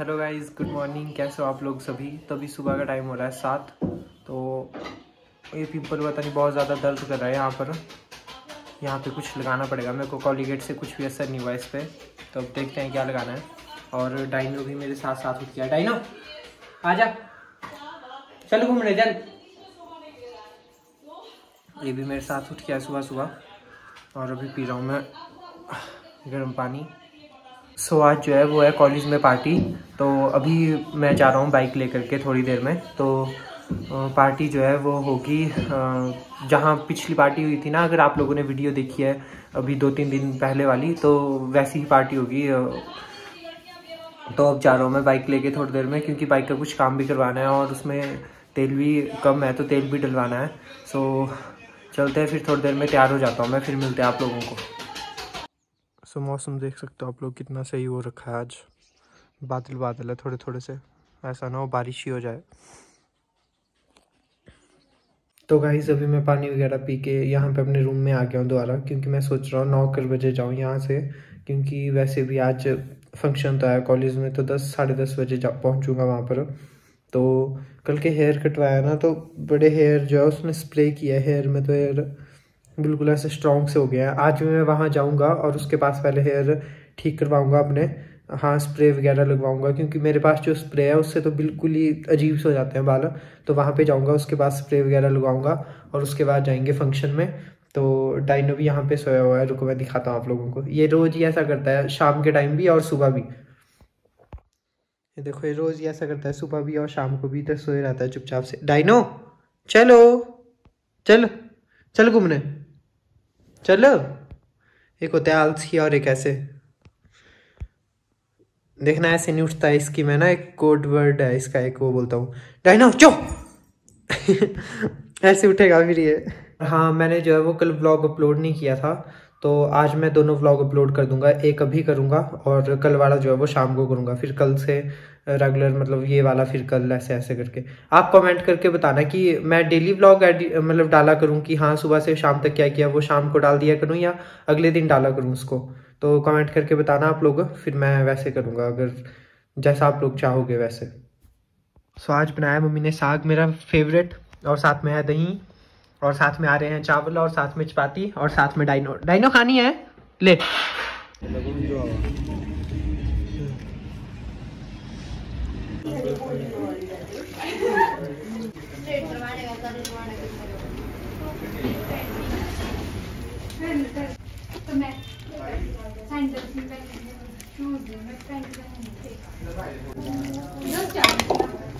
Hello guys, good morning. कैसे हो आप लोग सभी? तो अभी सुबह का टाइम हो रहा है सात। तो ये पिंपल पता नहीं बहुत ज़्यादा दर्द कर रहा है यहाँ पर। यहाँ पे कुछ लगाना पड़ेगा। मेरे को कॉलीगेट से कुछ भी असर नहीं हुआ इस पर तो अब देखते हैं क्या लगाना है। और डाइनो भी मेरे साथ साथ उठ गया। डाइनो आ जा चल घूमने, चल। ये भी मेरे साथ उठ गया सुबह सुबह और अभी पी रहा हूँ मैं गर्म पानी। सो so, आज जो है वो है कॉलेज में पार्टी तो अभी मैं जा रहा हूँ बाइक लेकर के थोड़ी देर में. तो पार्टी जो है वो होगी जहाँ पिछली पार्टी हुई थी ना अगर आप लोगों ने वीडियो देखी है अभी दो तीन दिन पहले वाली तो वैसी ही पार्टी होगी तो अब जा रहा हूँ मैं बाइक लेके थोड़ी देर में क्योंकि बाइक का कुछ काम भी करवाना है और उसमें तेल भी कम है तो तेल भी डलवाना है. सो चलते हैं फिर थोड़ी देर में तैयार हो जाता हूँ मैं फिर मिलते हैं आप लोगों को. सो मौसम देख सकते हो आप लोग कितना सही हो रखा है आज। बादल बादल है थोड़े थोड़े से, ऐसा ना हो बारिश ही हो जाए। तो गाइस अभी मैं पानी वगैरह पी के यहाँ पे अपने रूम में आ गया हूँ दोबारा, क्योंकि मैं सोच रहा हूँ नौ कर बजे जाऊँ यहाँ से, क्योंकि वैसे भी आज फ़ंक्शन तो आया कॉलेज में तो दस, साढ़े दस बजे जा, पहुँचूँगा वहाँ पर। तो कल के हेयर कटवाया ना तो बड़े हेयर जो है उसने स्प्रे किया हेयर में तो हेयर बिल्कुल ऐसे स्ट्रॉन्ग से हो गया है। आज मैं वहाँ जाऊँगा और उसके पास पहले हेयर ठीक करवाऊँगा अपने। हाँ स्प्रे वगैरह लगवाऊँगा क्योंकि मेरे पास जो स्प्रे है, उससे तो बिल्कुल ही अजीब से हो जाते हैं बाल। तो वहाँ पे जाऊँगा, उसके बाद स्प्रे वगैरह लगवाऊँगा और उसके बाद जाएँगे फ़ंक्शन में। तो डाइनो भी यहाँ पे सोया हुआ है, रुको मैं दिखाता हूँ आप लोगों को। ये रोज़ ही ऐसा करता है, शाम के टाइम भी और सुबह भी। ये देखो, ये रोज़ ही ऐसा करता है, सुबह भी और शाम को भी तो सोए रहता है चुपचाप से। डाइनो चलो, चल चल घूमने। चलो। एक होता है आलसी और एक ऐसे। देखना ऐसे नहीं उठता है इसकी, मैं ना एक कोड वर्ड है, इसका एक वो बोलता हूँ। डाइनो चो! ऐसे उठेगा फिर ये हाँ मैंने जो है वो कल ब्लॉग अपलोड नहीं किया था। तो आज मैं दोनों व्लॉग अपलोड कर दूँगा, एक अभी करूँगा और कल वाला जो है वो शाम को करूँगा। फिर कल से रेगुलर मतलब ये वाला, फिर कल ऐसे ऐसे करके। आप कमेंट करके बताना कि मैं डेली व्लॉग मतलब डाला करूँ कि हाँ सुबह से शाम तक क्या किया, वो शाम को डाल दिया करूँ या अगले दिन डाला करूँ उसको। तो कमेंट करके बताना आप लोग, फिर मैं वैसे करूँगा, अगर जैसा आप लोग चाहोगे वैसे। सो आज बनाया मम्मी ने साग, मेरा फेवरेट और साथ में है दही। और साथ में आ रहे हैं चावल और साथ में चपाती और साथ में डाइनो। डाइनो खानी है। ले।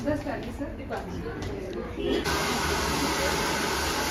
दस चालीस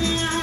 Yeah.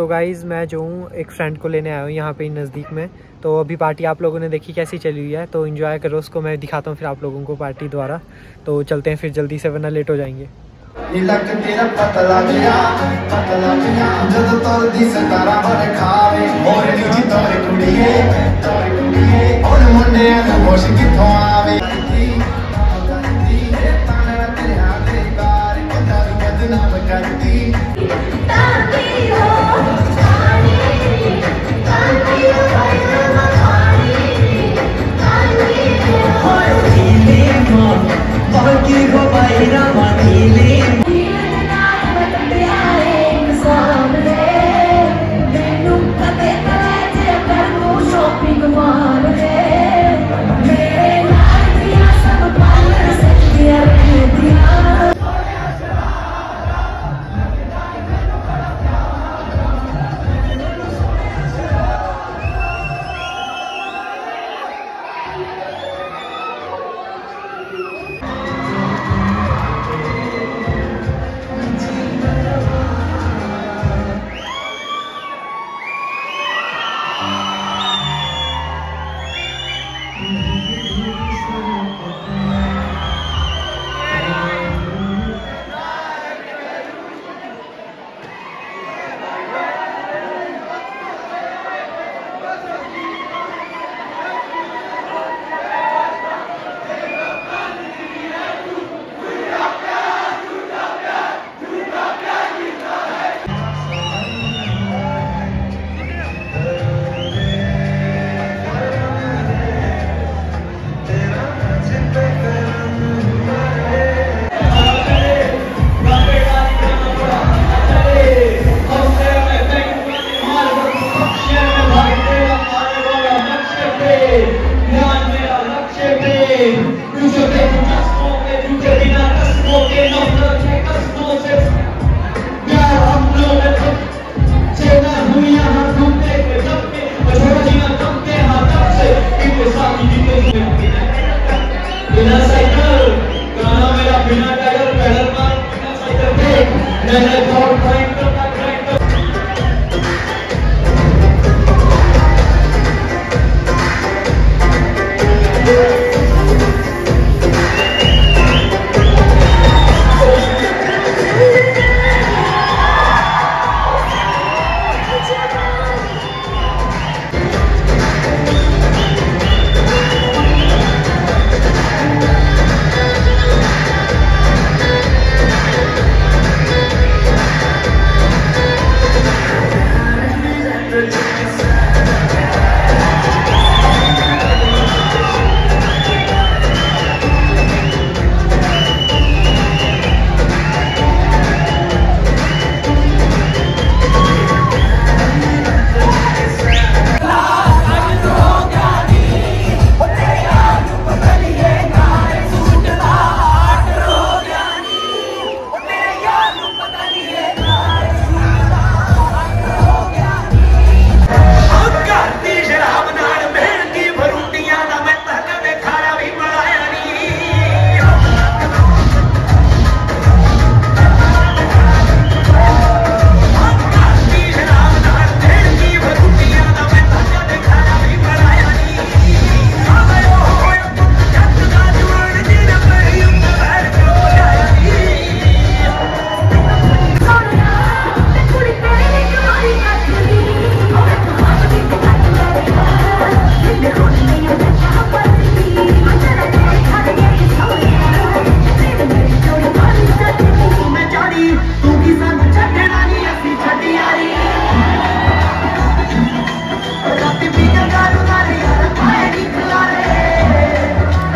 सो गाइज़ मैं जो हूँ एक फ्रेंड को लेने आया हूँ यहाँ पे नज़दीक में तो अभी पार्टी आप लोगों ने देखी कैसी चली हुई है तो इन्जॉय करो उसको मैं दिखाता हूँ फिर आप लोगों को पार्टी द्वारा तो चलते हैं फिर जल्दी से वरना लेट हो जाएँगे দিব বাইরা And then they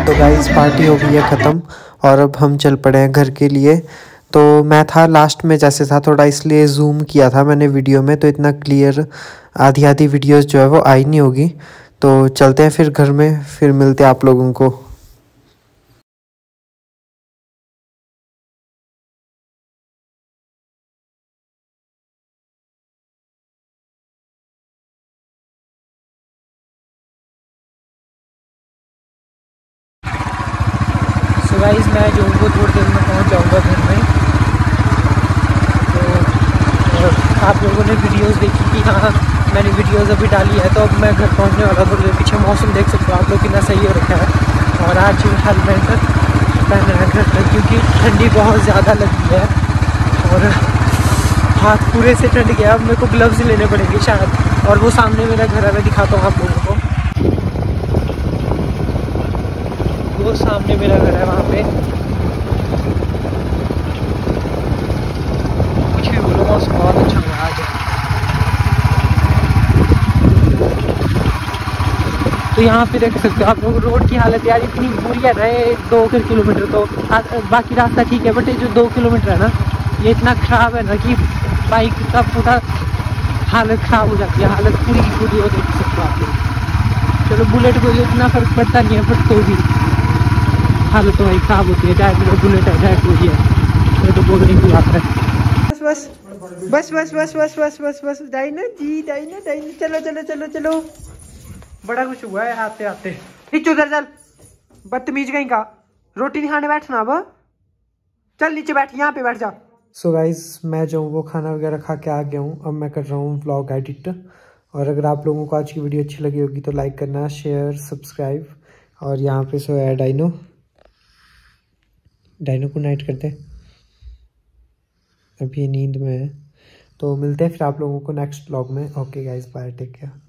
तो गाइस पार्टी हो गई है ख़त्म, और अब हम चल पड़े हैं घर के लिए। तो मैं था लास्ट में जैसे था, थोड़ा इसलिए जूम किया था मैंने वीडियो में तो इतना क्लियर आधी आधी वीडियोस जो है वो आई नहीं होगी। तो चलते हैं फिर घर में, फिर मिलते हैं आप लोगों को। तो गाइस मैं जो हूँ, वो थोड़ी देर में पहुँच जाऊँगा घर में। तो आप लोगों ने वीडियोस देखी कि हाँ मैंने वीडियोज़ अभी डाली है तो अब मैं घर पहुँचने वाला थोड़ी देर पीछे मौसम देख सकते हो आप लोग कितना सही हो रखा है। और आज हेलमेट पहना है घर पर क्योंकि ठंडी बहुत ज़्यादा लगी है। और हाथ पूरे से ठंड गया, अब मेरे को ग्लव्स लेने पड़ेंगे शायद। और वो सामने मेरा घर है, मैं दिखाता हूँ आप लोगों को। सामने मेरा घर है वहाँ पे। कुछ भी बोलो, मौसम बहुत अच्छा हुआ आज। तो यहाँ पे देख सकते हो आप लोग, रोड की हालत यार इतनी बुरी है दो किलोमीटर तो बाकी रास्ता ठीक है, बट ये जो दो किलोमीटर है ना, ये इतना ख़राब है ना कि बाइक का पूरा हालत ख़राब हो जाती है, हालत पूरी पूरी हो देख सकते हो। आप लोग चलो, बुलेट को इतना फ़र्क पड़ता नहीं है, बट तो भी। हालत तो वही खराब होती है चाहे है चाहे कोई है। तो बोलने की बात है। बस बस बस बस बस बस बस बस डाइना जी डाइना डाइना चलो चलो चलो चलो। बड़ा कुछ हुआ है आते आते। नीचे उधर चल। बदतमीज कहीं का। रोटी नहीं खाने बैठना अब। चल नीचे बैठ यहाँ पे बैठ जा। सो so गाइज़ मैं जो वो खाना वगैरह खा के आ गया हूँ। अब मैं कर रहा हूँ व्लॉग एडिट और अगर आप लोगों को आज की वीडियो अच्छी लगी होगी तो लाइक करना शेयर सब्सक्राइब और यहाँ पे सो है डाइनो डाइनो को नाइट करते हैं। अभी नींद में है। तो मिलते हैं फिर आप लोगों को नेक्स्ट ब्लॉग में। Okay guys, bye, take care.